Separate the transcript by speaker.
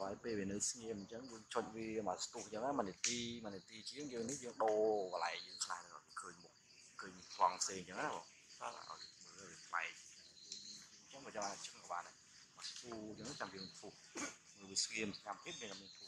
Speaker 1: បើឲ្យពេលវានៅស្ងៀមអញ្ចឹងយើងចុចវាមកស្ទុះអញ្ចឹងណាមួយនាទីមួយនាទីជាងយើងនេះយើងដូរកន្លែងយើងខ្លះទៅឃើញមុខឃើញប្លង់ផ្សេងអញ្ចឹងណាបងបាទឲ្យមើលប្លែកអញ្ចឹងបើចាំអាចចឹងក៏បានដែរមកស្ទូអញ្ចឹងចាំយើងធុះមើលវាស្ងៀមតាមទៀតមានតែមានធុះ